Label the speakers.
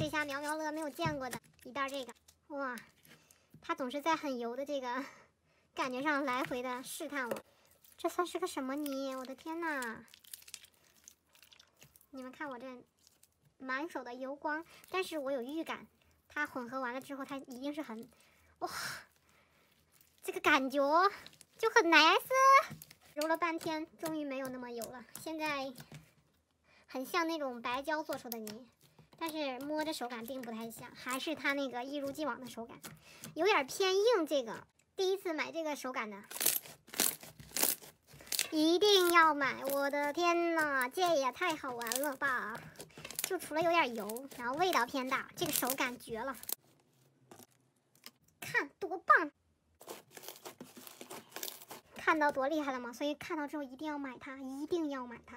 Speaker 1: 试一下苗苗乐没有见过的一袋这个，哇，它总是在很油的这个 感觉上来回的试探我。这算是个什么泥？我的天呐！你们看我这满手的油光，但是我有预感，它混合完了之后，它一定是很哇，这个感觉就很 nice。揉了半天，终于没有那么油了。现在很像那种白胶做出的泥，但是摸着手感并不太像，还是它那个一如既往的手感，有点偏硬。这个第一次买这个手感的。一定要买！我的天呐，这也太好玩了吧！就除了有点油，然后味道偏大，这个手感绝了。看多棒！看到多厉害了吗？所以看到之后一定要买它，一定要买它。